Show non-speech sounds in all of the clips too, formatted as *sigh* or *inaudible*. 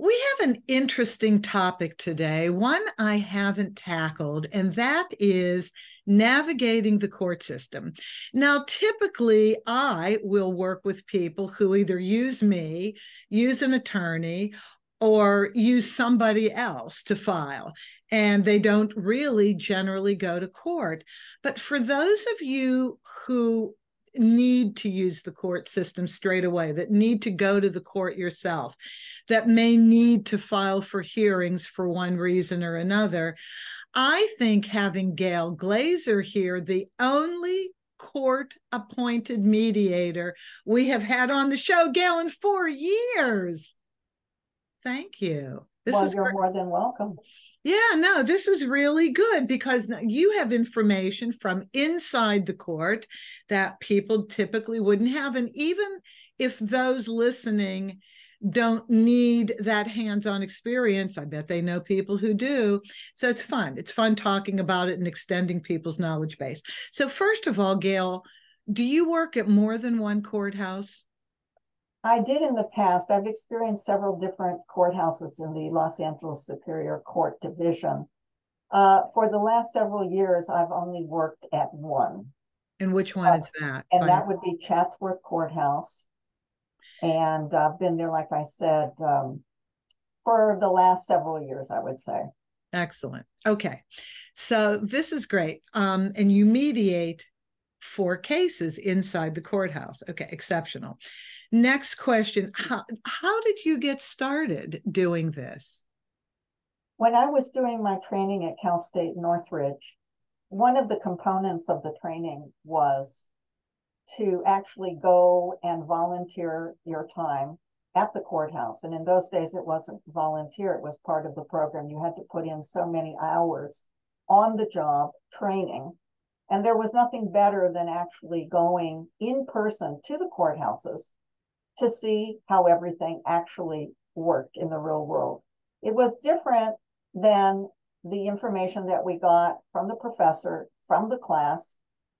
We have an interesting topic today, one I haven't tackled, and that is navigating the court system. Now, typically, I will work with people who either use me, use an attorney, or use somebody else to file, and they don't really generally go to court. But for those of you who need to use the court system straight away, that need to go to the court yourself, that may need to file for hearings for one reason or another. I think having Gayle Glazer here, the only court appointed mediator we have had on the show, Gayle, in four years. Thank you. This well, is you're more than welcome. Yeah, no, this is really good because you have information from inside the court that people typically wouldn't have. And even if those listening don't need that hands-on experience i bet they know people who do. So it's fun. It's fun talking about it and extending people's knowledge base. So first of all gayle do you work at more than one courthouse I did in the past. I've experienced several different courthouses in the Los Angeles Superior Court Division. Uh, for the last several years, I've only worked at one. And which one uh, is that? And that would be Chatsworth Courthouse. And I've been there, like I said, um, for the last several years, I would say. Excellent. Okay. So this is great. Um, and you mediate four cases inside the courthouse. Okay, exceptional. Next question how, how did you get started doing this? When I was doing my training at Cal State Northridge, one of the components of the training was to actually go and volunteer your time at the courthouse. And in those days, it wasn't volunteer, it was part of the program. You had to put in so many hours on the job training. And there was nothing better than actually going in person to the courthouses to see how everything actually worked in the real world. It was different than the information that we got from the professor, from the class,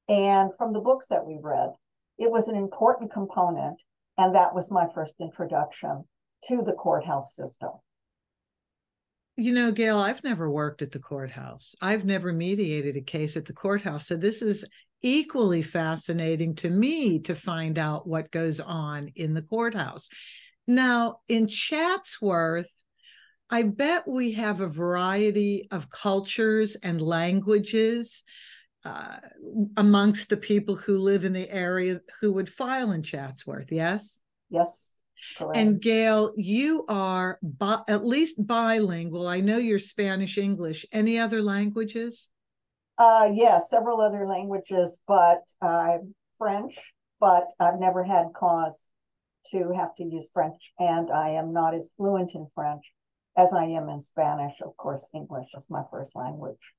and from the books that we read. It was an important component, and that was my first introduction to the courthouse system. You know, Gayle, I've never worked at the courthouse. I've never mediated a case at the courthouse. So this is equally fascinating to me to find out what goes on in the courthouse. Now, in Chatsworth, I bet we have a variety of cultures and languages uh, amongst the people who live in the area who would file in Chatsworth, yes? Yes. Correct. And Gayle, you are bi- at least bilingual. I know you're Spanish English. Any other languages? Uh, yeah, several other languages, but uh, French, but I've never had cause to have to use French, and I am not as fluent in French as I am in Spanish. Of course, English is my first language.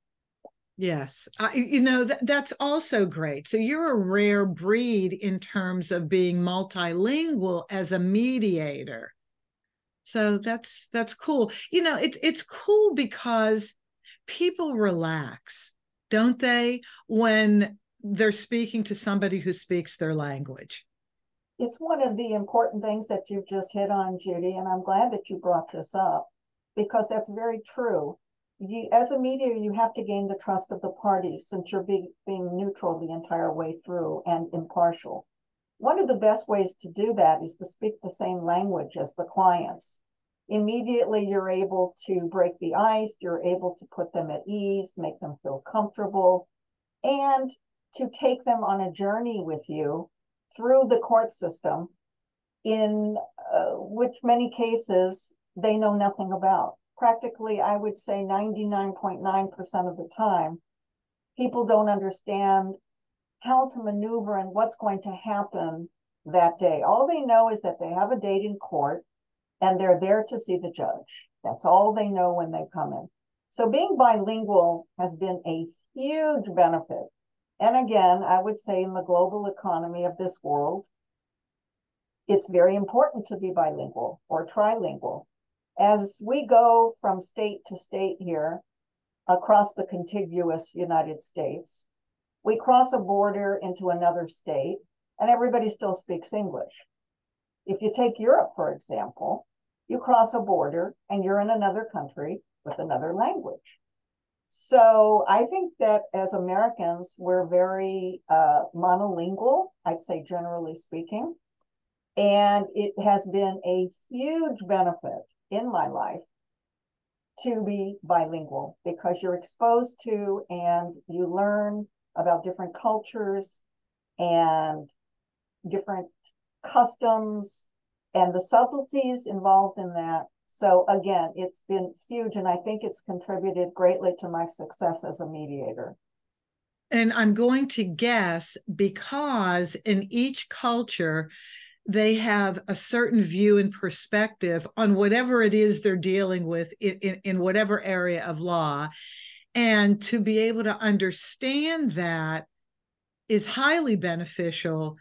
Yes, I, you know that, that's also great. So you're a rare breed in terms of being multilingual as a mediator. So that's that's cool. You know, it's it's cool because people relax don't they, when they're speaking to somebody who speaks their language? It's one of the important things that you've just hit on, Judy, and I'm glad that you brought this up because that's very true. You, as a mediator, you have to gain the trust of the parties since you're being, being neutral the entire way through and impartial. One of the best ways to do that is to speak the same language as the clients immediately you're able to break the ice, you're able to put them at ease, make them feel comfortable, and to take them on a journey with you through the court system, in uh, which many cases they know nothing about. Practically, I would say 99.9% of the time, people don't understand how to maneuver and what's going to happen that day. All they know is that they have a date in court and they're there to see the judge. That's all they know when they come in. So being bilingual has been a huge benefit. And again, I would say in the global economy of this world, it's very important to be bilingual or trilingual. As we go from state to state here across the contiguous United States, we cross a border into another state and everybody still speaks English. If you take Europe, for example, you cross a border and you're in another country with another language. So I think that as Americans, we're very uh, monolingual, I'd say generally speaking. And it has been a huge benefit in my life to be bilingual because you're exposed to and you learn about different cultures and different customs and the subtleties involved in that. So again, it's been huge and I think it's contributed greatly to my success as a mediator. And I'm going to guess because in each culture, they have a certain view and perspective on whatever it is they're dealing with in, in, in, whatever area of law. And to be able to understand that is highly beneficial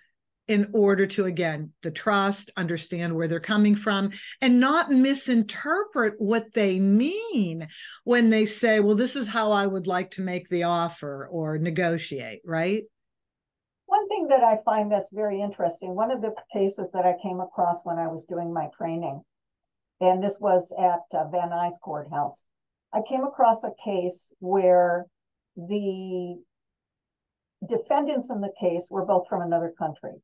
in order to, again, the trust, understand where they're coming from, and not misinterpret what they mean when they say, well, this is how I would like to make the offer or negotiate, right? One thing that I find that's very interesting, one of the cases that I came across when I was doing my training, and this was at uh, Van Nuys Courthouse, I came across a case where the defendants in the case were both from another country,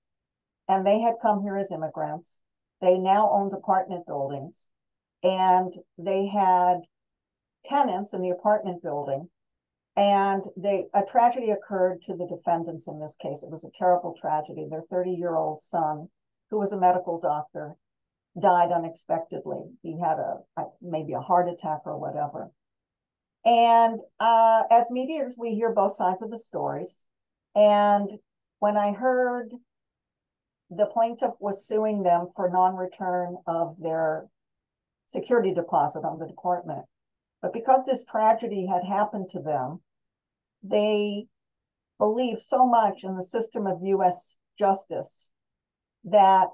and they had come here as immigrants. They now owned apartment buildings, and they had tenants in the apartment building and they a tragedy occurred to the defendants in this case. It was a terrible tragedy. Their 30-year-old son, who was a medical doctor, died unexpectedly. He had a maybe a heart attack or whatever. And uh, as mediators, we hear both sides of the stories. And when I heard the plaintiff was suing them for non-return of their security deposit on the department, but because this tragedy had happened to them, they believe so much in the system of US justice that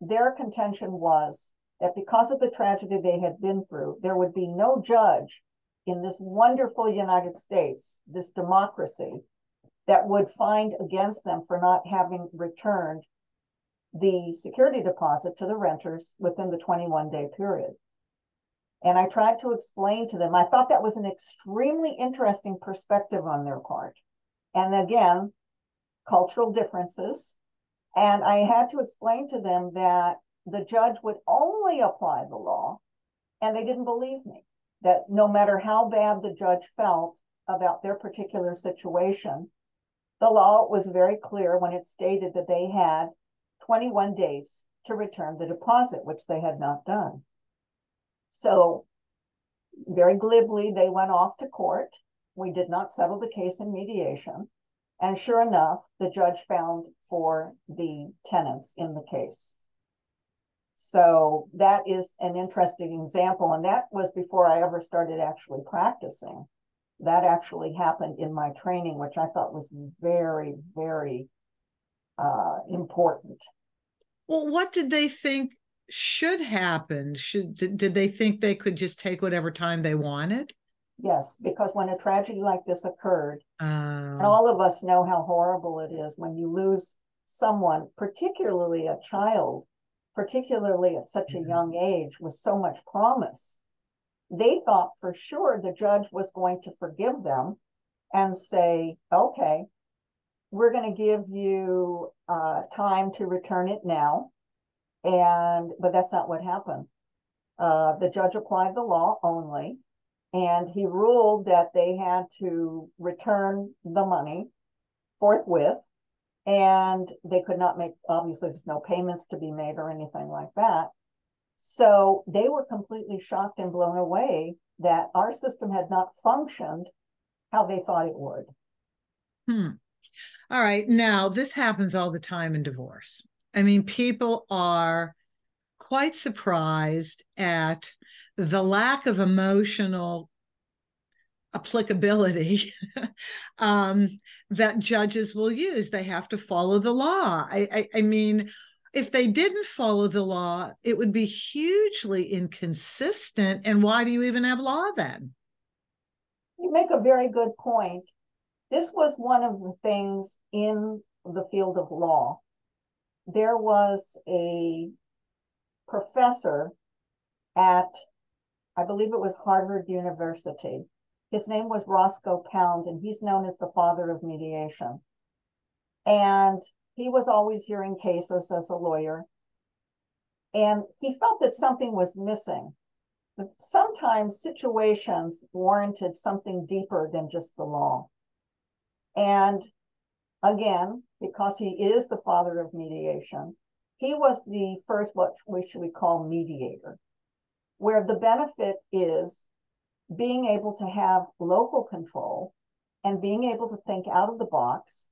their contention was that because of the tragedy they had been through, there would be no judge in this wonderful United States, this democracy, that would find against them for not having returned the security deposit to the renters within the 21 day period. And I tried to explain to them, I thought that was an extremely interesting perspective on their part. And again, cultural differences. And I had to explain to them that the judge would only apply the law, and they didn't believe me. That no matter how bad the judge felt about their particular situation, the law was very clear when it stated that they had 21 days to return the deposit, which they had not done. So, very glibly, they went off to court. We did not settle the case in mediation. And sure enough, the judge found for the tenants in the case. So that is an interesting example. And that was before I ever started actually practicing. That actually happened in my training, which I thought was very, very uh, important. Well, what did they think should happen? Should did, they think they could just take whatever time they wanted? Yes, because when a tragedy like this occurred, uh, and all of us know how horrible it is when you lose someone, particularly a child, particularly at such a mm-hmm. young age with so much promise. They thought for sure the judge was going to forgive them and say, okay, we're going to give you uh, time to return it now and but that's not what happened. Uh, the judge applied the law only, and he ruled that they had to return the money forthwith, and they could not make obviously there's no payments to be made or anything like that. So they were completely shocked and blown away that our system had not functioned how they thought it would. Hmm. All right. Now, this happens all the time in divorce. I mean, people are quite surprised at the lack of emotional applicability *laughs* um, that judges will use. They have to follow the law. I, I, I, mean, if they didn't follow the law, it would be hugely inconsistent. And why do you even have law then? You make a very good point. This was one of the things in the field of law there was a professor at, I believe it was Harvard University. His name was Roscoe Pound, and he's known as the father of mediation. And he was always hearing cases as a lawyer. And he felt that something was missing. Sometimes situations warranted something deeper than just the law. And again, because he is the father of mediation, he was the first, what we should we call mediator, where the benefit is being able to have local control and being able to think out of the box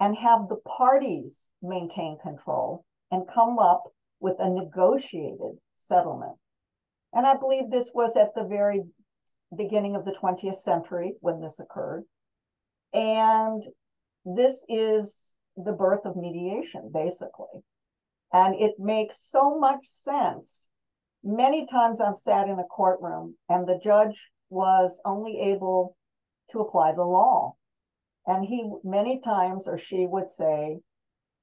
and have the parties maintain control and come up with a negotiated settlement. And I believe this was at the very beginning of the 20th century when this occurred. And this is the birth of mediation, basically. And it makes so much sense. Many times I've sat in a courtroom and the judge was only able to apply the law. And he, many times, or she would say,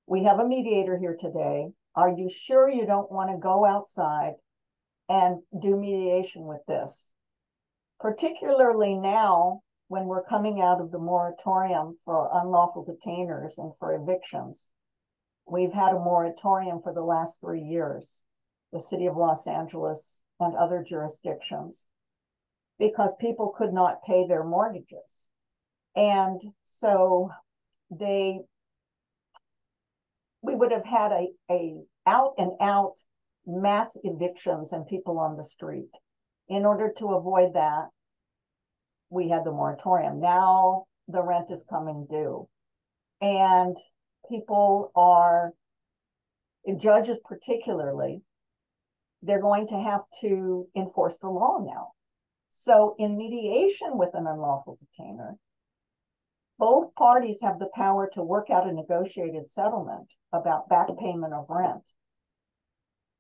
We have a mediator here today. Are you sure you don't want to go outside and do mediation with this? Particularly now when we're coming out of the moratorium for unlawful detainers and for evictions. We've had a moratorium for the last three years, the city of Los Angeles and other jurisdictions, because people could not pay their mortgages. And so they, we would have had a, a out and out mass evictions and people on the street. In order to avoid that, we had the moratorium. Now the rent is coming due. And people are, judges particularly, they're going to have to enforce the law now. So, in mediation with an unlawful detainer, both parties have the power to work out a negotiated settlement about back payment of rent.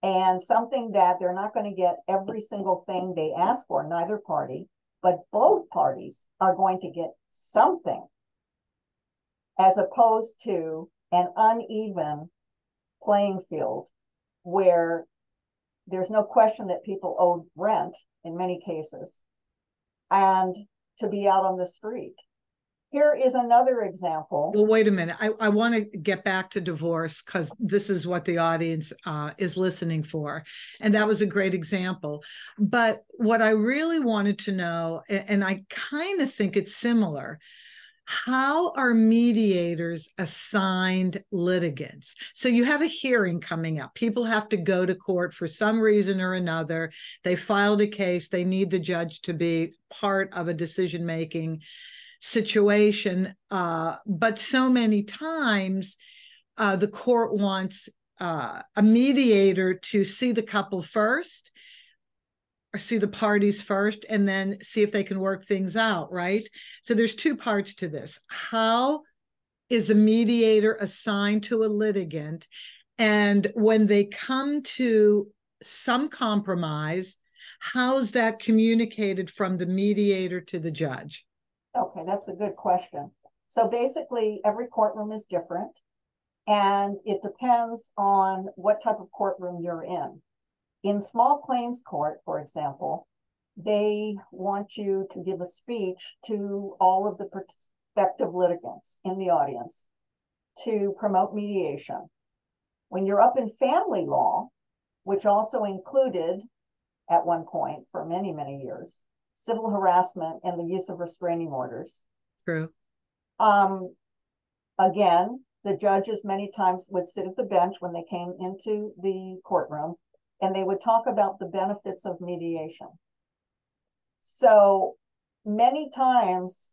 And something that they're not going to get every single thing they ask for, neither party, but both parties are going to get something as opposed to an uneven playing field where there's no question that people owe rent in many cases and to be out on the street here is another example. Well, wait a minute. I, I want to get back to divorce because this is what the audience uh, is listening for. And that was a great example. But what I really wanted to know, and I kind of think it's similar, how are mediators assigned litigants? So you have a hearing coming up. People have to go to court for some reason or another. They filed a case, they need the judge to be part of a decision making situation. Uh, but so many times, uh, the court wants uh, a mediator to see the couple first or see the parties first and then see if they can work things out, right? So there's two parts to this. How is a mediator assigned to a litigant? And when they come to some compromise, how's that communicated from the mediator to the judge? Okay, that's a good question. So basically, every courtroom is different, and it depends on what type of courtroom you're in. In small claims court, for example, they want you to give a speech to all of the prospective litigants in the audience to promote mediation. When you're up in family law, which also included at one point for many, many years, civil harassment and the use of restraining orders. True. Um, again, the judges many times would sit at the bench when they came into the courtroom and they would talk about the benefits of mediation. So many times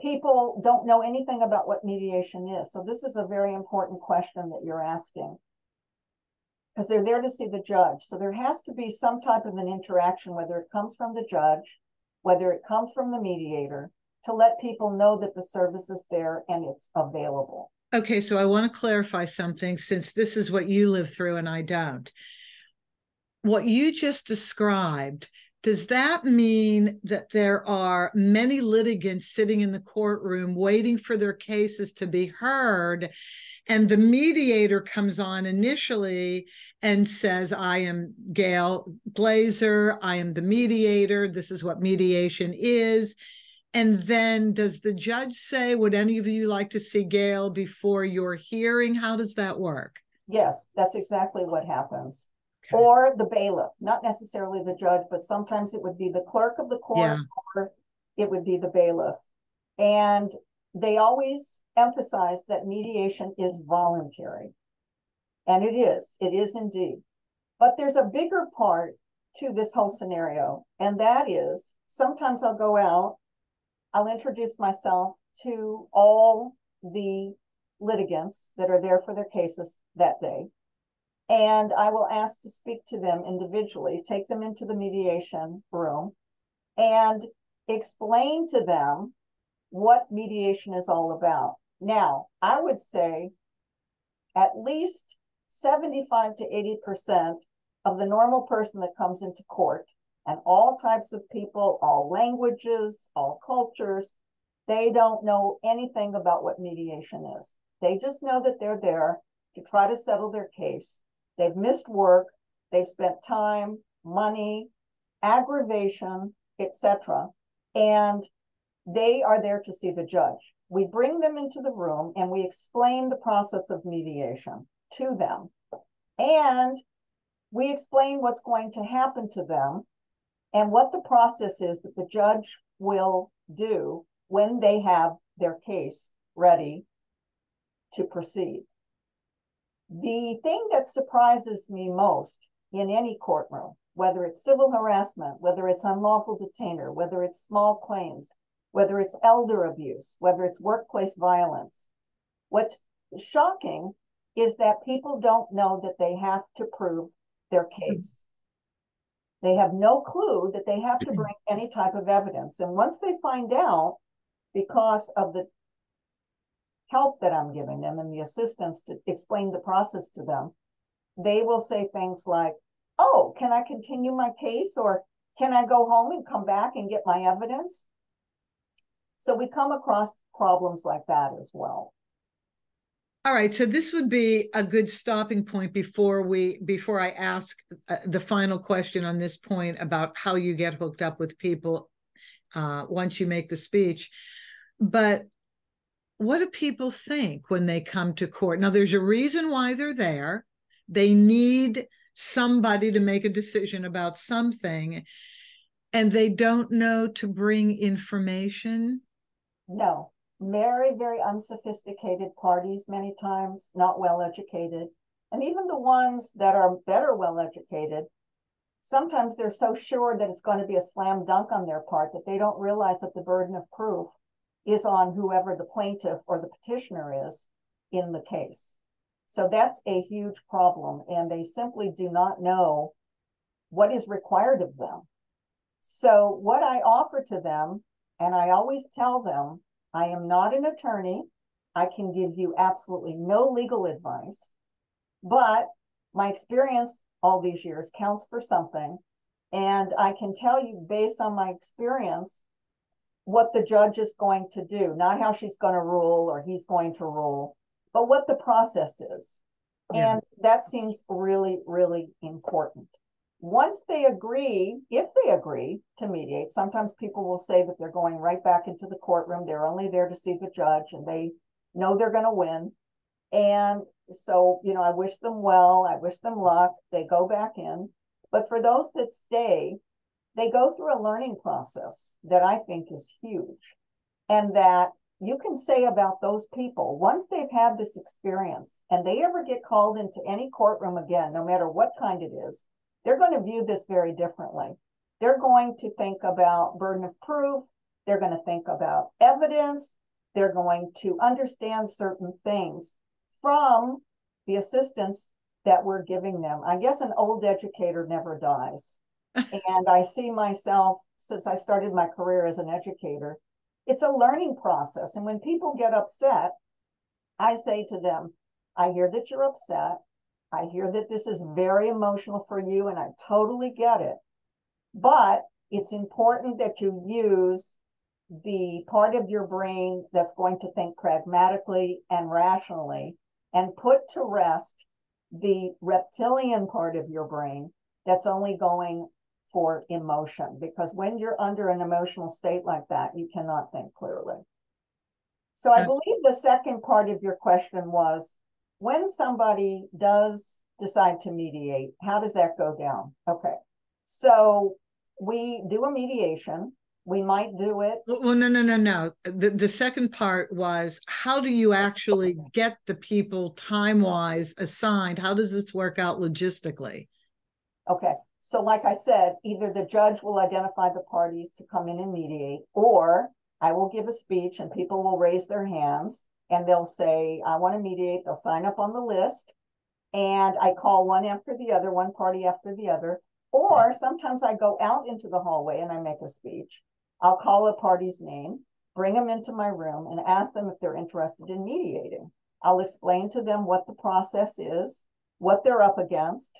people don't know anything about what mediation is. So this is a very important question that you're asking because they're there to see the judge. So there has to be some type of an interaction, whether it comes from the judge, whether it comes from the mediator, to let people know that the service is there and it's available. Okay, so I want to clarify something since this is what you live through and I don't. What you just described does that mean that there are many litigants sitting in the courtroom waiting for their cases to be heard? And the mediator comes on initially and says, I am Gayle Glazer, I am the mediator, this is what mediation is. And then does the judge say, Would any of you like to see Gayle before your hearing? How does that work? Yes, that's exactly what happens. Okay. Or the bailiff, not necessarily the judge, but sometimes it would be the clerk of the court yeah. or it would be the bailiff. And they always emphasize that mediation is voluntary. And it is, it is indeed. But there's a bigger part to this whole scenario, and that is sometimes I'll go out, I'll introduce myself to all the litigants that are there for their cases that day. And I will ask to speak to them individually, take them into the mediation room, and explain to them what mediation is all about. Now, I would say at least 75 to 80% of the normal person that comes into court, and all types of people, all languages, all cultures, they don't know anything about what mediation is. They just know that they're there to try to settle their case. They've missed work, they've spent time, money, aggravation, etc. And they are there to see the judge. We bring them into the room and we explain the process of mediation to them. And we explain what's going to happen to them and what the process is that the judge will do when they have their case ready to proceed. The thing that surprises me most in any courtroom, whether it's civil harassment, whether it's unlawful detainer, whether it's small claims, whether it's elder abuse, whether it's workplace violence, what's shocking is that people don't know that they have to prove their case. They have no clue that they have to bring any type of evidence. And once they find out, because of the help that I'm giving them and the assistance to explain the process to them, they will say things like, Oh, can I continue my case? Or can I go home and come back and get my evidence? So we come across problems like that as well. All right, so this would be a good stopping point before we before I ask uh, the final question on this point about how you get hooked up with people uh, once you make the speech. But what do people think when they come to court? Now, there's a reason why they're there. They need somebody to make a decision about something, and they don't know to bring information. No, very, very unsophisticated parties, many times not well educated. And even the ones that are better well educated, sometimes they're so sure that it's going to be a slam dunk on their part that they don't realize that the burden of proof is on whoever the plaintiff or the petitioner is in the case. So that's a huge problem, and they simply do not know what is required of them. So, what I offer to them, and I always tell them, I am not an attorney. I can give you absolutely no legal advice, but my experience all these years counts for something. And I can tell you, based on my experience, what the judge is going to do, not how she's going to rule or he's going to rule, but what the process is. Yeah. And that seems really, really important. Once they agree, if they agree to mediate, sometimes people will say that they're going right back into the courtroom. They're only there to see the judge and they know they're going to win. And so, you know, I wish them well. I wish them luck. They go back in. But for those that stay, they go through a learning process that I think is huge. And that you can say about those people, once they've had this experience and they ever get called into any courtroom again, no matter what kind it is, they're going to view this very differently. They're going to think about burden of proof. They're going to think about evidence. They're going to understand certain things from the assistance that we're giving them. I guess an old educator never dies and I see myself since I started my career as an educator. It's a learning process. And when people get upset, I say to them, I hear that you're upset. I hear that this is very emotional for you, and I totally get it. But it's important that you use the part of your brain that's going to think pragmatically and rationally and put to rest the reptilian part of your brain that's only going for emotion because when you're under an emotional state like that you cannot think clearly. So i believe the second part of your question was when somebody does decide to mediate how does that go down? Okay. So we do a mediation. We might do it. Well no no no no. The, the second part was how do you actually get the people time wise assigned? How does this work out logistically? Okay so like i said either the judge will identify the parties to come in and mediate or i will give a speech and people will raise their hands and they'll say i want to mediate. They'll sign up on the list and i call one after the other one party after the other. Or sometimes i go out into the hallway and i make a speech. I'll call a party's name, bring them into my room, and ask them if they're interested in mediating. I'll explain to them what the process is, what they're up against,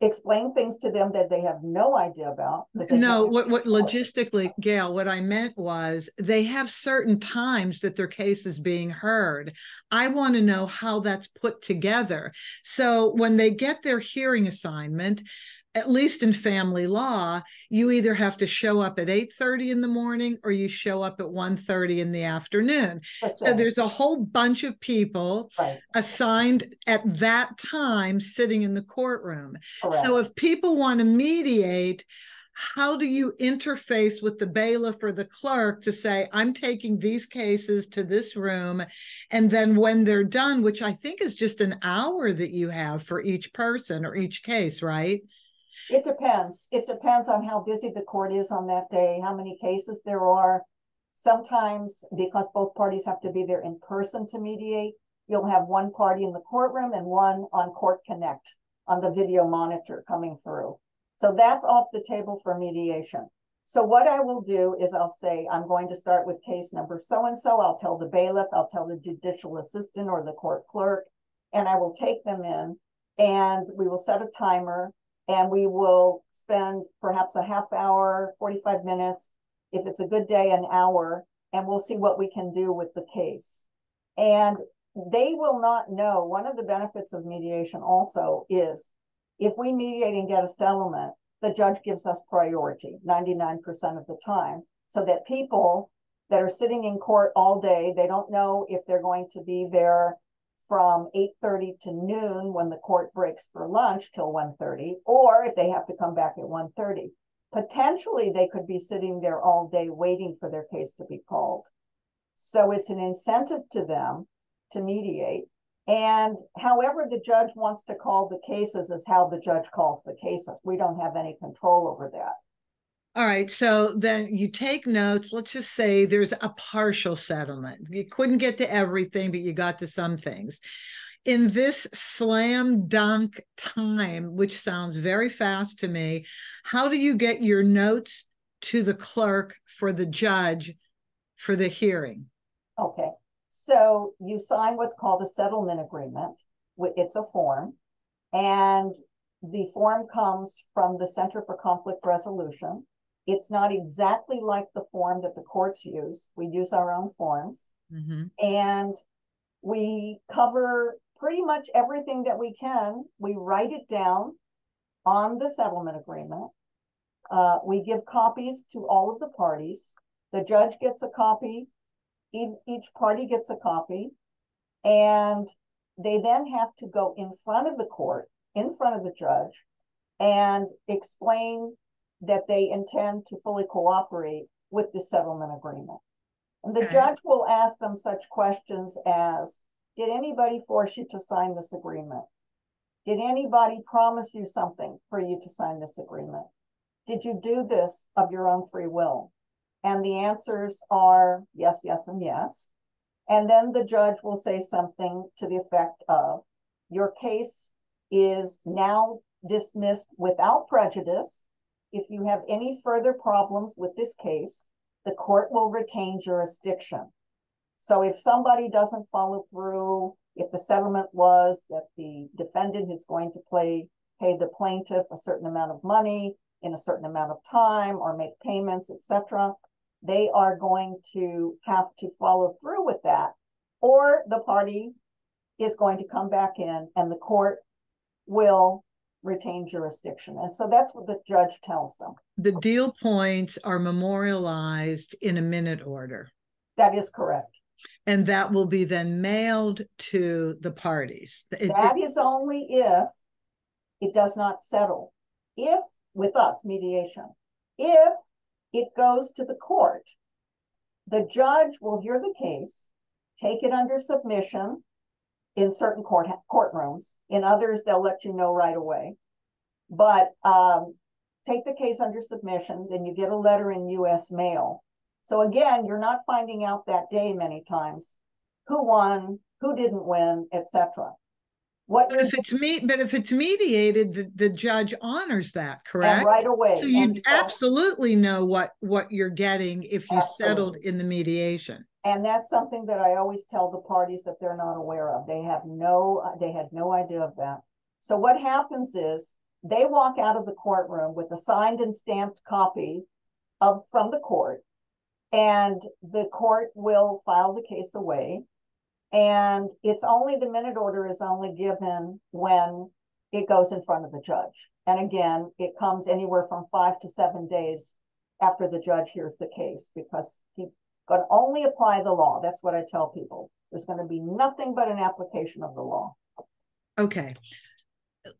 explain things to them that they have no idea about. No, what what logistically, Gayle, what I meant was they have certain times that their case is being heard. I want to know how that's put together. So when they get their hearing assignment, at least in family law you either have to show up at 8:30 in the morning or you show up at 1:30 in the afternoon so there's a whole bunch of people right. assigned at that time sitting in the courtroom Correct. so if people want to mediate how do you interface with the bailiff or the clerk to say i'm taking these cases to this room and then when they're done which i think is just an hour that you have for each person or each case right it depends. It depends on how busy the court is on that day, how many cases there are. Sometimes, because both parties have to be there in person to mediate, you'll have one party in the courtroom and one on Court Connect on the video monitor coming through. So that's off the table for mediation. So what I will do is I'll say, I'm going to start with case number so and so. I'll tell the bailiff, I'll tell the judicial assistant or the court clerk, and I will take them in and we will set a timer and we will spend perhaps a half hour, 45 minutes, if it's a good day, an hour, and we'll see what we can do with the case. And they will not know. One of the benefits of mediation also is if we mediate and get a settlement, the judge gives us priority 99% of the time, so that people that are sitting in court all day, they don't know if they're going to be there from 8.30 to noon when the court breaks for lunch till 1.30 or if they have to come back at 1.30 potentially they could be sitting there all day waiting for their case to be called. So it's an incentive to them to mediate. And however the judge wants to call the cases is how the judge calls the cases. We don't have any control over that all right. So then you take notes. Let's just say there's a partial settlement. You couldn't get to everything, but you got to some things. In this slam dunk time, which sounds very fast to me, how do you get your notes to the clerk for the judge for the hearing? Okay. So you sign what's called a settlement agreement. It's a form. And the form comes from the Center for Conflict Resolution it's not exactly like the form that the courts use. We use our own forms. Mm-hmm. And we cover pretty much everything that we can. We write it down on the settlement agreement. Uh, we give copies to all of the parties. The judge gets a copy. each party gets a copy. And they then have to go in front of the court, in front of the judge, and explain that they intend to fully cooperate with the settlement agreement. And the okay. judge will ask them such questions as Did anybody force you to sign this agreement? Did anybody promise you something for you to sign this agreement? Did you do this of your own free will? And the answers are yes, yes, and yes. And then the judge will say something to the effect of Your case is now dismissed without prejudice if you have any further problems with this case, the court will retain jurisdiction. So if somebody doesn't follow through, if the settlement was that the defendant is going to pay pay the plaintiff a certain amount of money, in a certain amount of time or make payments, etc., they are going to have to follow through with that, or the party is going to come back in and the court will retain jurisdiction. And so that's what the judge tells them. The deal points are memorialized in a minute order. That is correct. And that will be then mailed to the parties. It, that it, is only if it does not settle. If, with us, mediation, if it goes to the court, the judge will hear the case, take it under submission, in certain court courtrooms. In others, they'll let you know right away. But um, take the case under submission, then you get a letter in U.S. mail. So again, you're not finding out that day many times who won, who didn't win, etc. What but if it's me, but if it's mediated, the, the judge honors that, correct? right away. So you so, absolutely know what what you're getting if you absolutely. settled in the mediation. And that's something that I always tell the parties that they're not aware of. They have no they had no idea of that. So what happens is they walk out of the courtroom with a signed and stamped copy of from the court and the court will file the case away and it's only the minute order is only given when it goes in front of the judge. And again, it comes anywhere from five to seven days after the judge hears the case because he can only apply the law. That's what I tell people. There's going to be nothing but an application of the law. Okay.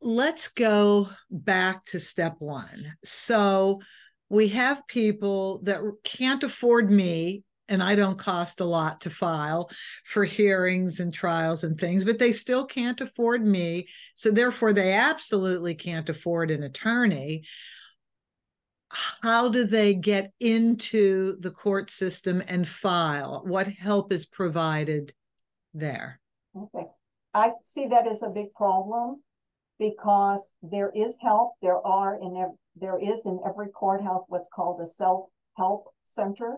Let's go back to step one. So we have people that can't afford me and I don't cost a lot to file for hearings and trials and things, but they still can't afford me. So therefore, they absolutely can't afford an attorney. How do they get into the court system and file? What help is provided there? Okay. I see that as a big problem because there is help. There are in there is in every courthouse what's called a self-help center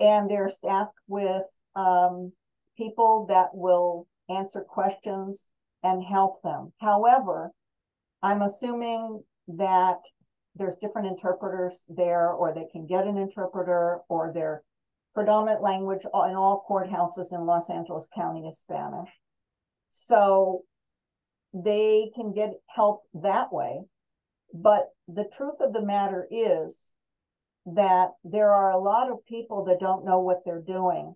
and they're staffed with um, people that will answer questions and help them. However, I'm assuming that there's different interpreters there, or they can get an interpreter, or their predominant language in all courthouses in Los Angeles County is Spanish. So they can get help that way. But the truth of the matter is, that there are a lot of people that don't know what they're doing.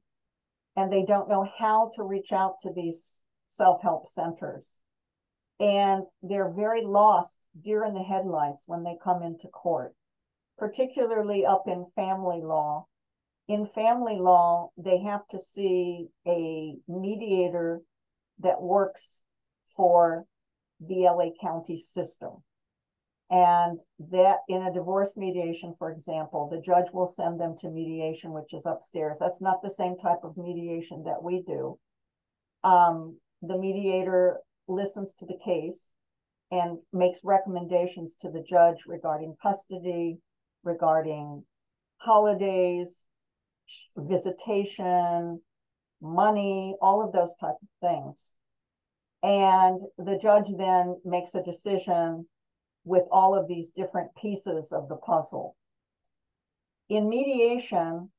And they don't know how to reach out to these self-help centers. And they're very lost deer in the headlights when they come into court particularly up in family law. In family law they have to see a mediator that works for the LA County system and that in a divorce mediation, for example, the judge will send them to mediation, which is upstairs. That's not the same type of mediation that we do. Um, the mediator listens to the case and makes recommendations to the judge regarding custody, regarding holidays, visitation, money, all of those type of things. And the judge then makes a decision with all of these different pieces of the puzzle. In mediation,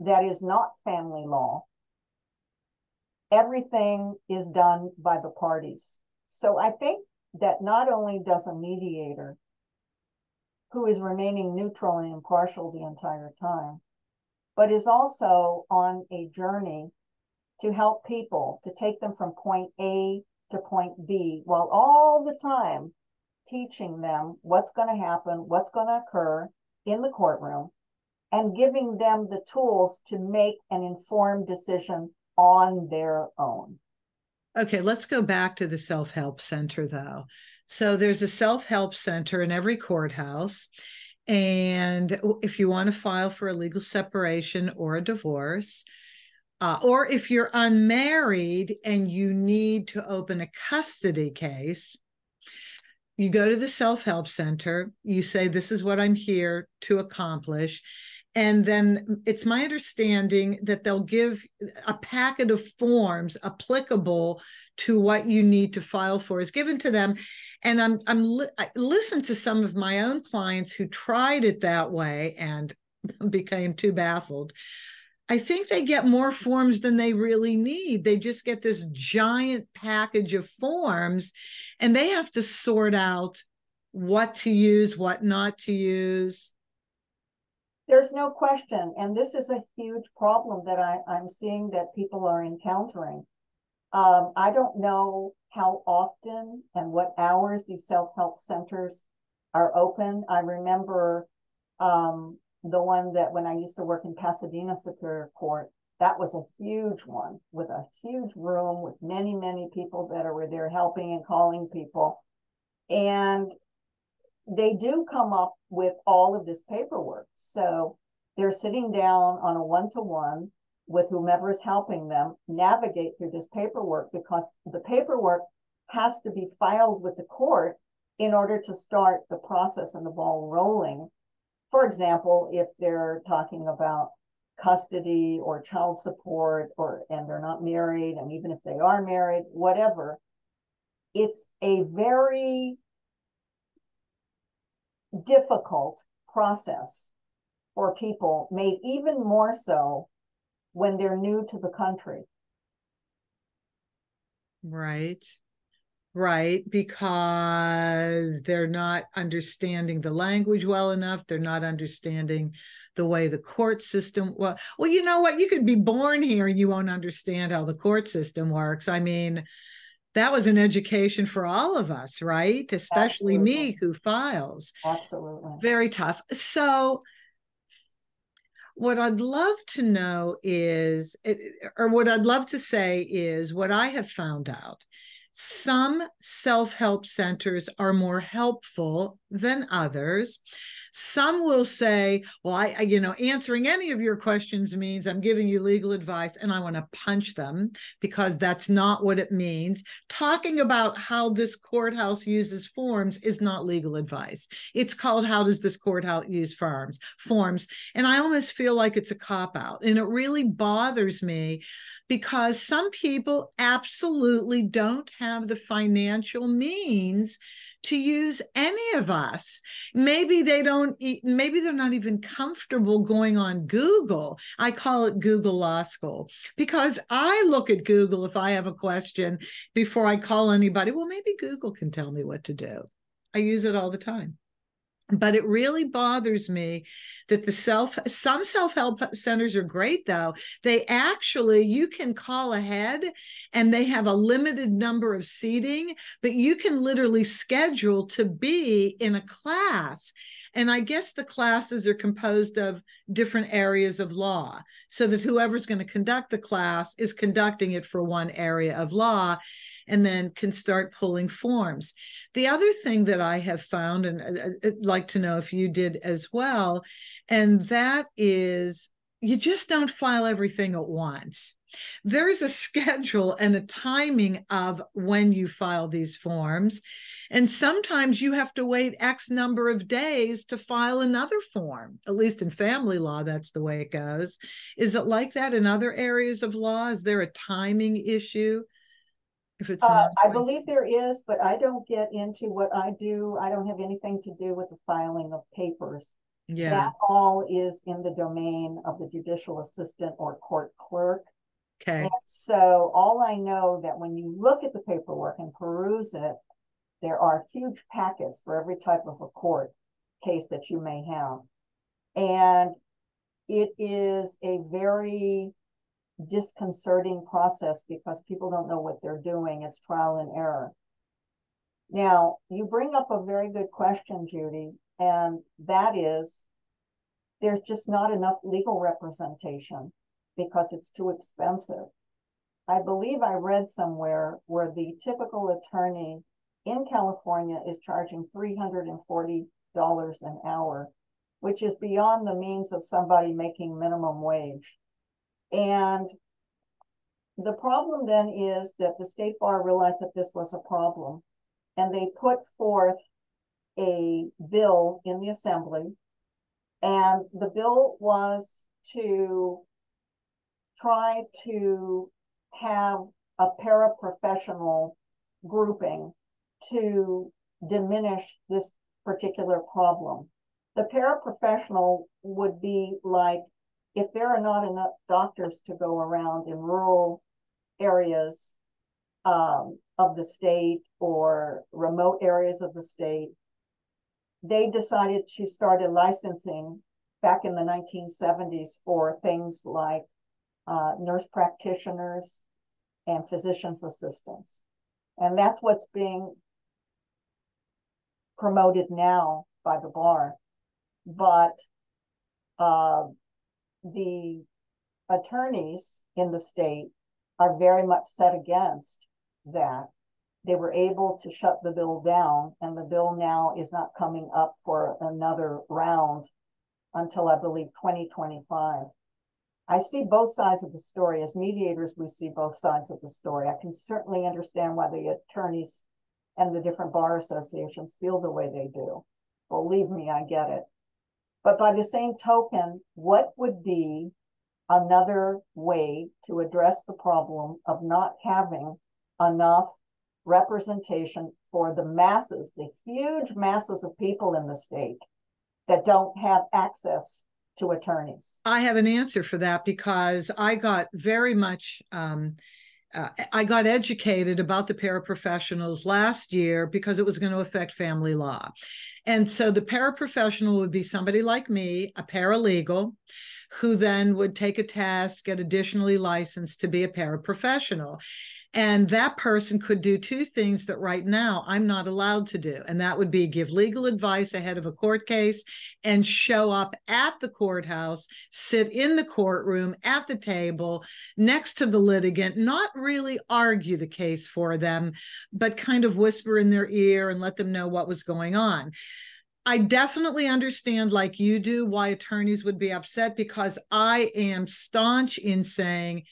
that is not family law, everything is done by the parties. So I think that not only does a mediator who is remaining neutral and impartial the entire time, but is also on a journey to help people to take them from point A to point B while all the time teaching them what's going to happen, what's going to occur in the courtroom, and giving them the tools to make an informed decision on their own. Okay, let's go back to the self help center though. So there's a self help center in every courthouse. And if you want to file for a legal separation or a divorce, uh, or if you're unmarried and you need to open a custody case, you go to the self help center, you say, This is what I'm here to accomplish. and then it's my understanding that they'll give a packet of forms applicable to what you need to file for is given to them and i'm i'm li- i listened to some of my own clients who tried it that way and *laughs* became too baffled I think they get more forms than they really need. They just get this giant package of forms and they have to sort out what to use, what not to use. There's no question. And this is a huge problem that I, I'm seeing that people are encountering. Um, I don't know how often and what hours these self help centers are open. I remember um, the one that when I used to work in Pasadena Superior Court, that was a huge one with a huge room with many, many people that are there helping and calling people. And they do come up with all of this paperwork. So they're sitting down on a one to one with whomever is helping them navigate through this paperwork because the paperwork has to be filed with the court in order to start the process and the ball rolling for example, if they're talking about custody or child support or and they're not married and even if they are married whatever it's a very difficult process for people made even more so when they're new to the country. Right right? Because they're not understanding the language well enough. They're not understanding the way the court system well well you know what you could be born here and you won't understand how the court system works i mean that was an education for all of us right especially absolutely. me who files absolutely very tough so what I'd love to know is, or what I'd love to say is, what I have found out some self help centers are more helpful than others. Some will say, well, I, I, you know, answering any of your questions means I'm giving you legal advice and I want to punch them because that's not what it means. Talking about how this courthouse uses forms is not legal advice. It's called How Does This Courthouse Use Forms? Forms. And I almost feel like it's a cop out. And it really bothers me because some people absolutely don't have the financial means to use any of us. Maybe they don't, maybe they're not even comfortable going on Google. I call it Google Law School because I look at Google if I have a question before I call anybody. Well, maybe Google can tell me what to do. I use it all the time but it really bothers me that the self some self-help centers are great though. They actually you can call ahead and they have a limited number of seating but you can literally schedule to be in a class. And i guess the classes are composed of different areas of law so that whoever's going to conduct the class is conducting it for one area of law and then can start pulling forms. The other thing that I have found, and uh, uh, I'd like to know if you did as well, and that is you just don't file everything at once. There's a *laughs* schedule and a timing of when you file these forms. And sometimes you have to wait X number of days to file another form. At least in family law, that's the way it goes. Is it like that in other areas of law? Is there a timing issue? If it's uh, I believe there is, but I don't get into what I do. I don't have anything to do with the filing of papers. Yeah. That all is in the domain of the judicial assistant or court clerk. Okay. And so all I know that when you look at the paperwork and peruse it, there are huge packets for every type of a court case that you may have. And it is a very disconcerting process because people don't know what they're doing. It's trial and error. Now, you bring up a very good question, Judy, and that is there's just not enough legal representation because it's too expensive. I believe I read somewhere where the typical attorney in California is charging $340 an hour, which is beyond the means of somebody making minimum wage. And the problem then is that the state bar realized that this was a problem and they put forth a bill in the assembly And the bill was to try to have a paraprofessional grouping to diminish this particular problem. The paraprofessional would be like if there are not enough doctors to go around in rural areas um, of the state or remote areas of the state, they decided to start a licensing back in the 1970s for things like uh, nurse practitioners and physician's assistants. And that's what's being promoted now by the bar. But uh, the attorneys in the state are very much set against that. They were able to shut the bill down, and the bill now is not coming up for another round until I believe 2025. I see both sides of the story. As mediators, we see both sides of the story. I can certainly understand why the attorneys and the different bar associations feel the way they do. Believe me, I get it. But by the same token, what would be another way to address the problem of not having enough representation for the masses, the huge masses of people in the state that don't have access to attorneys? I have an answer for that because I got very much. Um, uh, I got educated about the paraprofessionals last year because it was going to affect family law. And so the paraprofessional would be somebody like me, a paralegal, who then would take a test, get additionally licensed to be a paraprofessional. And that person could do two things that right now I'm not allowed to do. And that would be give legal advice ahead of a court case and show up at the courthouse, sit in the courtroom at the table next to the litigant, not really argue the case for them, but kind of whisper in their ear and let them know what was going on. I definitely understand, like you do, why attorneys would be upset because I am staunch in saying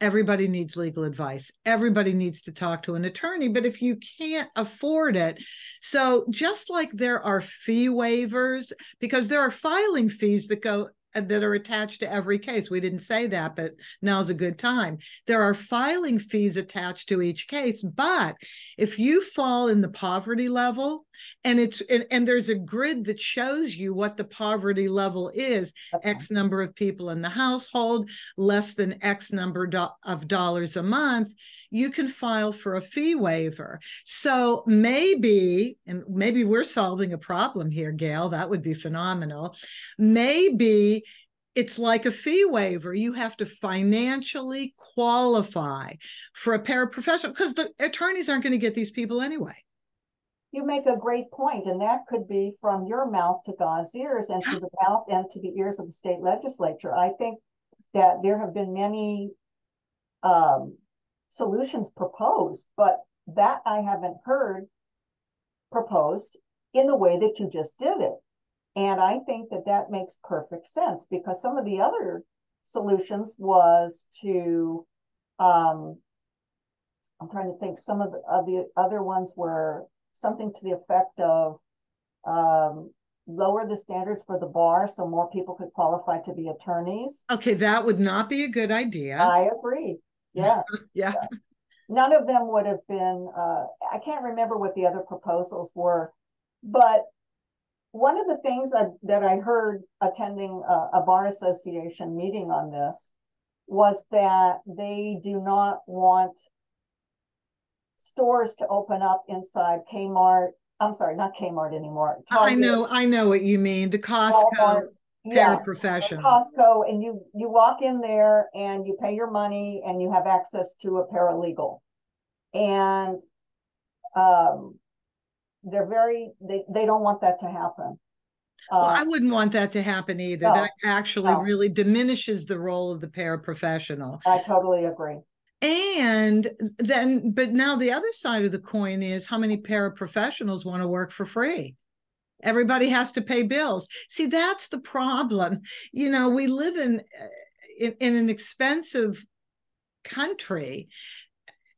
everybody needs legal advice. Everybody needs to talk to an attorney. But if you can't afford it, so just like there are fee waivers, because there are filing fees that go Uh, that are attached to every case. We didn't say that, but now's a good time. There are filing fees attached to each case, but if you fall in the poverty level and it's and, and there's a grid that shows you what the poverty level is, okay. X number of people in the household, less than X number do- of dollars a month, you can file for a fee waiver. So maybe, and maybe we're solving a problem here, Gayle, that would be phenomenal. Maybe it's like a fee waiver. You have to financially qualify for a paraprofessional because the attorneys aren't going to get these people anyway. You make a great point, and that could be from your mouth to God's ears and to the mouth and to the ears of the state legislature. I think that there have been many um, solutions proposed, but that I haven't heard proposed in the way that you just did it. And I think that that makes perfect sense because some of the other solutions was to, um, I'm trying to think, some of the, of the other ones were something to the effect of um, lower the standards for the bar so more people could qualify to be attorneys. Okay, that would not be a good idea. I agree. Yeah. yeah. *laughs* yeah. None of them would have been, uh, I can't remember what the other proposals were, but one of the things that, that I heard attending a, a bar association meeting on this was that they do not want stores to open up inside Kmart. I'm sorry, not Kmart anymore. Target, I know, I know what you mean. The Costco Walmart, paraprofessional. Yeah, Costco, and you you walk in there and you pay your money and you have access to a paralegal, and um, they're very they they don't want that to happen. Well, I uh, wouldn't want that to happen either. No, that actually no. really diminishes the role of the paraprofessional. I totally agree. And then, but now the other side of the coin is how many paraprofessionals want to work for free? Everybody has to pay bills. See, that's the problem. You know, we live in, in, in an expensive country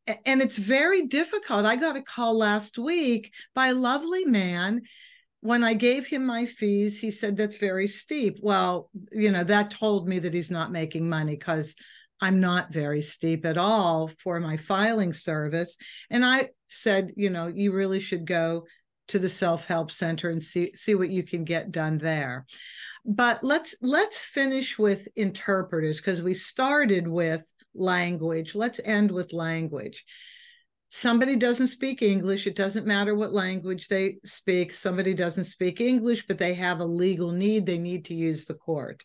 and it's very difficult. I got a call last week by a lovely man when I gave him my fees, he said that's very steep. Well, you know, that told me that he's not making money because I'm not very steep at all for my filing service. And I said, you know, you really should go to the self-help center and see see what you can get done there. But let's let's finish with interpreters because we started with language. Let's end with language. Somebody doesn't speak English. It doesn't matter what language they speak. Somebody doesn't speak English, but they have a legal need. They need to use the court.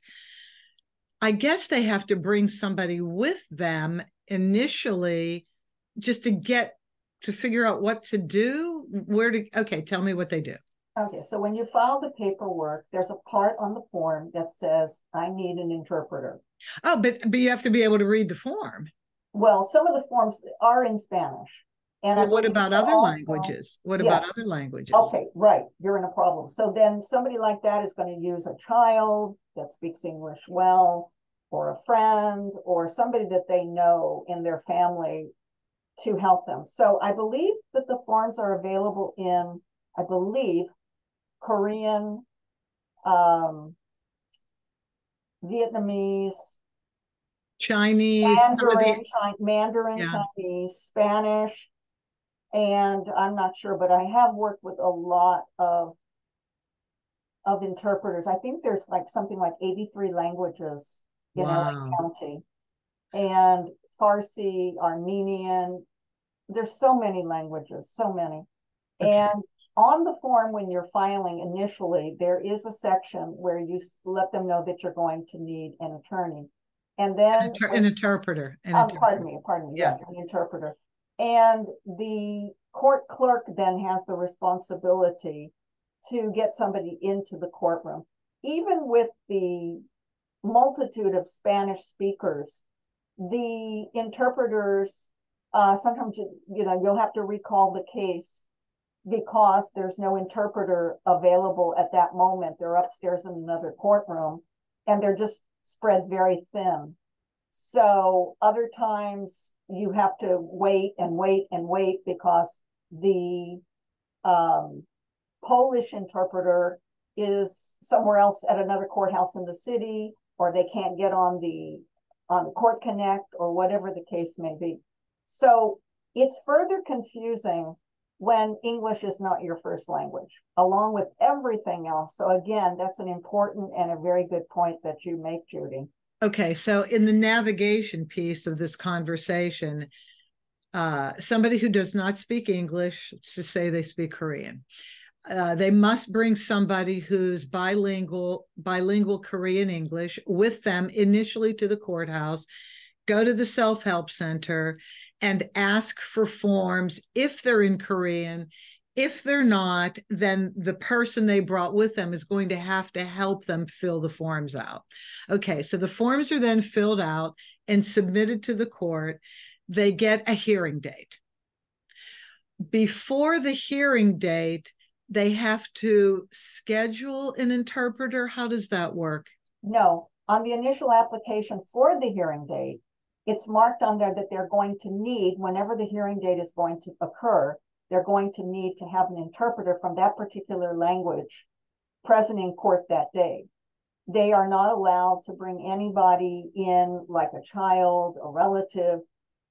I guess they have to bring somebody with them initially just to get to figure out what to do. Where to, okay, tell me what they do. Okay, so when you file the paperwork, there's a part on the form that says, I need an interpreter. Oh, but but you have to be able to read the form. Well, some of the forms are in Spanish. And well, what about other also, languages? What yeah. about other languages? Okay, right. You're in a problem. So then somebody like that is going to use a child that speaks English well, or a friend, or somebody that they know in their family to help them. So I believe that the forms are available in, I believe, Korean, um, Vietnamese, Chinese, Mandarin, the, Mandarin yeah. Chinese, Spanish, and I'm not sure, but I have worked with a lot of of interpreters. I think there's like something like 83 languages in wow. LA County, and Farsi, Armenian. There's so many languages, so many, okay. and on the form when you're filing initially, there is a section where you let them know that you're going to need an attorney. And then an, inter- an interpreter. An um, interpreter. Pardon me, pardon me. Yes, an interpreter. And the court clerk then has the responsibility to get somebody into the courtroom. Even with the multitude of Spanish speakers, the interpreters uh, sometimes you, you know you'll have to recall the case because there's no interpreter available at that moment. They're upstairs in another courtroom and they're just spread very thin. So other times you have to wait and wait and wait because the um, Polish interpreter is somewhere else at another courthouse in the city, or they can't get on the on the Court Connect, or whatever the case may be. So it's further confusing when English is not your first language, along with everything else. So, again, that's an important and a very good point that you make, Judy. Okay, so in the navigation piece of this conversation, uh, somebody who does not speak English, to say they speak Korean, uh, they must bring somebody who's bilingual, bilingual Korean English with them initially to the courthouse, go to the self help center, and ask for forms if they're in Korean. If they're not, then the person they brought with them is going to have to help them fill the forms out. Okay, so the forms are then filled out and submitted to the court. They get a hearing date. Before the hearing date, they have to schedule an interpreter. How does that work? No, on the initial application for the hearing date, it's marked on there that they're going to need, whenever the hearing date is going to occur, they're going to need to have an interpreter from that particular language present in court that day. They are not allowed to bring anybody in like a child, a relative.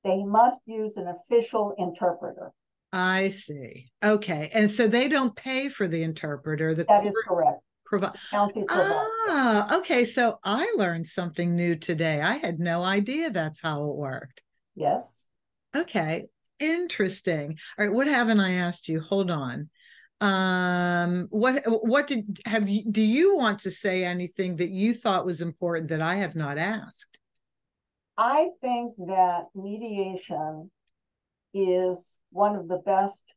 They must use an official interpreter. I see. Okay. And so they don't pay for the interpreter. The that court, is correct provide county Ah, okay. So I learned something new today. I had no idea that's how it worked. Yes. Okay. Interesting. All right. What haven't I asked you? Hold on. Um, what what did have you do you want to say anything that you thought was important that I have not asked? I think that mediation is one of the best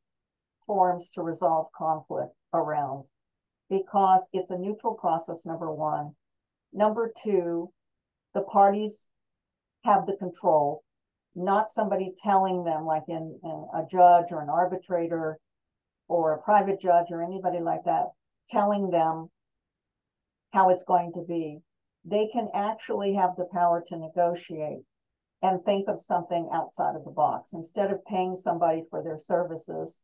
forms to resolve conflict around because it's a neutral process, number one. Number two, the parties have the control, not somebody telling them, like in, in a judge or an arbitrator or a private judge or anybody like that, telling them how it's going to be. They can actually have the power to negotiate and think of something outside of the box. Instead of paying somebody for their services,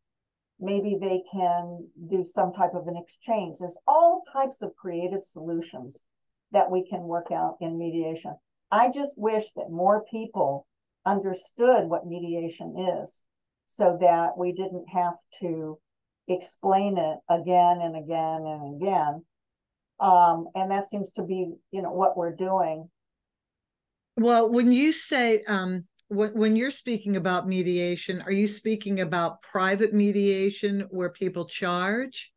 Maybe they can do some type of an exchange. There's all types of creative solutions that we can work out in mediation. I just wish that more people understood what mediation is so that we didn't have to explain it again and again and again. Um, and that seems to be, you know, what we're doing. Well, when you say um, when, when you're speaking about mediation, are you speaking about private mediation where people charge?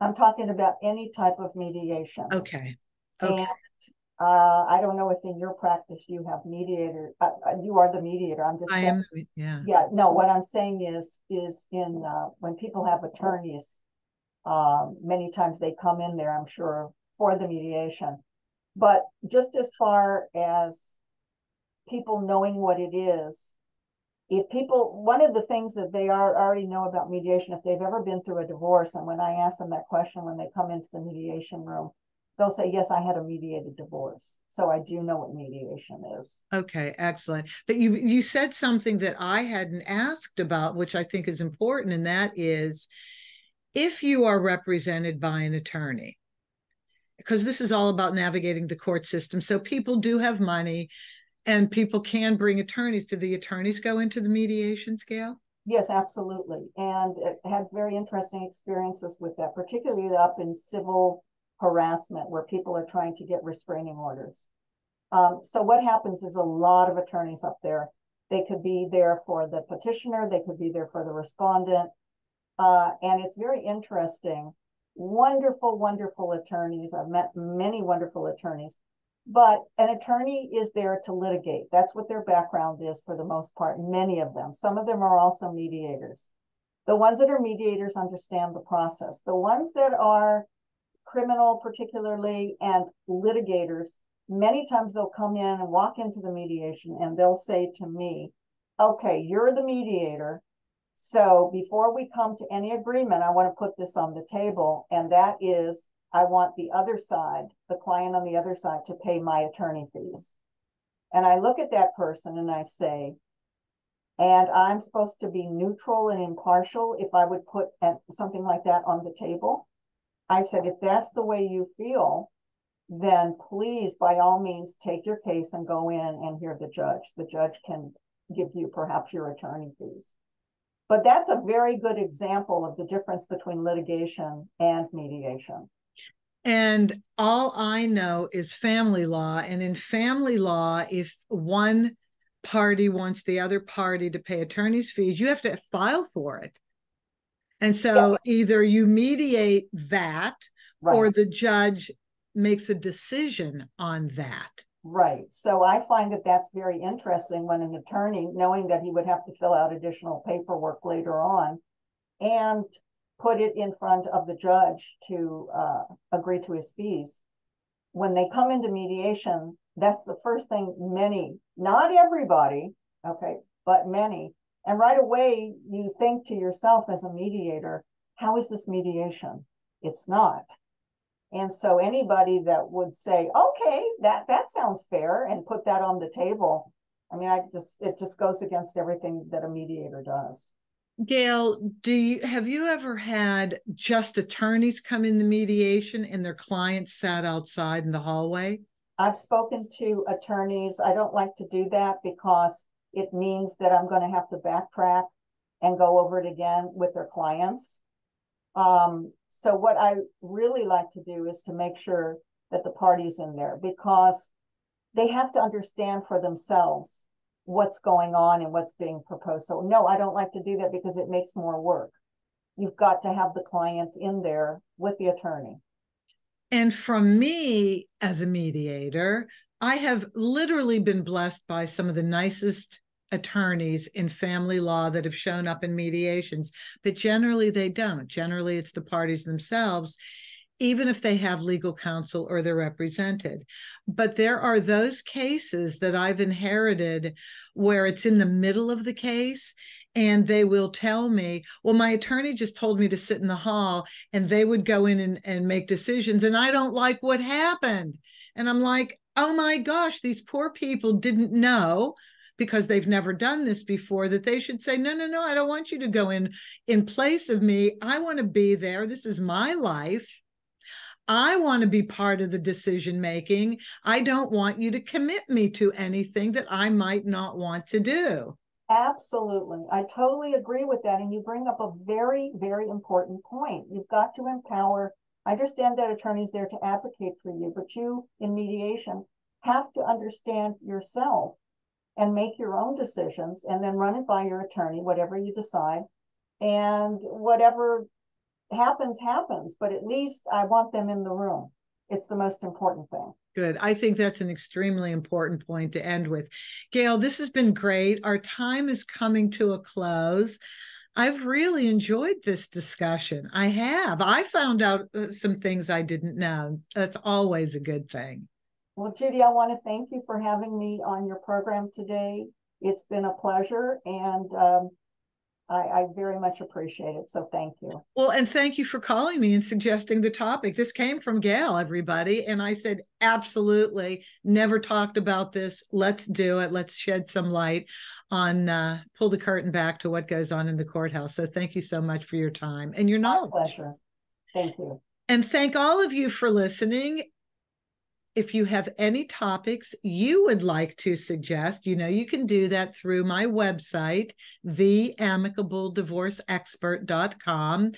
I'm talking about any type of mediation. Okay. Okay. And uh, I don't know if in your practice you have mediator. Uh, uh you are the mediator. I'm just. I saying, am. Yeah. Yeah. No. What I'm saying is, is in uh, when people have attorneys, um, many times they come in there. I'm sure for the mediation, but just as far as people knowing what it is, if people, one of the things that they are already know about mediation, if they've ever been through a divorce, and when I ask them that question when they come into the mediation room they'll say, Yes, I had a mediated divorce. So I do know what mediation is. Okay, excellent. But you you said something that I hadn't asked about, which I think is important, and that is if you are represented by an attorney, because this is all about navigating the court system. So people do have money and people can bring attorneys. Do the attorneys go into the mediation scale? Yes, absolutely. And had very interesting experiences with that, particularly up in civil harassment where people are trying to get restraining orders. Um, so what happens, there's a lot of attorneys up there. They could be there for the petitioner, they could be there for the respondent. Uh, and it's very interesting. Wonderful, wonderful attorneys. I've met many wonderful attorneys, but an attorney is there to litigate. That's what their background is for the most part, many of them. Some of them are also mediators. The ones that are mediators understand the process. The ones that are criminal particularly and litigators many times they'll come in and walk into the mediation and they'll say to me okay you're the mediator so before we come to any agreement i want to put this on the table and that is i want the other side the client on the other side to pay my attorney fees and i look at that person and i say and i'm supposed to be neutral and impartial if i would put something like that on the table I said, if that's the way you feel, then please, by all means, take your case and go in and hear the judge. The judge can give you perhaps your attorney fees. But that's a very good example of the difference between litigation and mediation. And all I know is family law. And in family law, if one party wants the other party to pay attorney's fees, you have to file for it. And so yes. either you mediate that right. or the judge makes a decision on that. Right. So I find that that's very interesting when an attorney, knowing that he would have to fill out additional paperwork later on and put it in front of the judge to uh, agree to his fees, when they come into mediation, that's the first thing many, not everybody, okay, but many and right away, you think to yourself as a mediator, how is this mediation? It's not. And so anybody that would say, okay, that that sounds fair and put that on the table, I mean, I just it just goes against everything that a mediator does. Gayle, do you have you ever had just attorneys come in the mediation and their clients sat outside in the hallway? I've spoken to attorneys. I don't like to do that because it means that I'm going to have to backtrack and go over it again with their clients. Um, so what I really like to do is to make sure that the party's in there because they have to understand for themselves what's going on and what's being proposed. So no, I don't like to do that because it makes more work. You've got to have the client in there with the attorney. And from me as a mediator, I have literally been blessed by some of the nicest attorneys in family law that have shown up in mediations, but generally they don't. Generally, it's the parties themselves, even if they have legal counsel or they're represented. But there are those cases that I've inherited where it's in the middle of the case and they will tell me, well, my attorney just told me to sit in the hall and they would go in and, and make decisions and I don't like what happened. And I'm like, oh my gosh, these poor people didn't know because they've never done this before that they should say no no no i don't want you to go in in place of me i want to be there this is my life I want to be part of the decision making. I don't want you to commit me to anything that I might not want to do. Absolutely. I totally agree with that. And you bring up a very, very important point. You've got to empower. I understand that attorney's there to advocate for you, but you in mediation have to understand yourself and make your own decisions and then run it by your attorney, whatever you decide. And whatever happens, happens. But at least I want them in the room. It's the most important thing. Good. I think that's an extremely important point to end with. Gayle, this has been great. Our time is coming to a close. I've really enjoyed this discussion. I have. I found out uh, some things I didn't know. That's always a good thing. Well, Judy, I want to thank you for having me on your program today. It's been a pleasure, and um, I, I, very much appreciate it. So thank you. Well, and thank you for calling me and suggesting the topic. This came from Gayle, everybody. And I said, absolutely, never talked about this. Let's do it. Let's shed some light on, uh, pull the curtain back to what goes on in the courthouse. So thank you so much for your time and your knowledge. My pleasure. Thank you. And thank all of you for listening if you have any topics you would like to suggest, you know, you can do that through my website, theamicabledivorceexpert.com.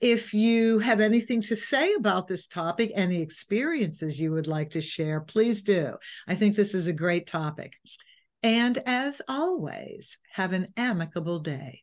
If you have anything to say about this topic, any experiences you would like to share, please do. I think this is a great topic. And as always, have an amicable day.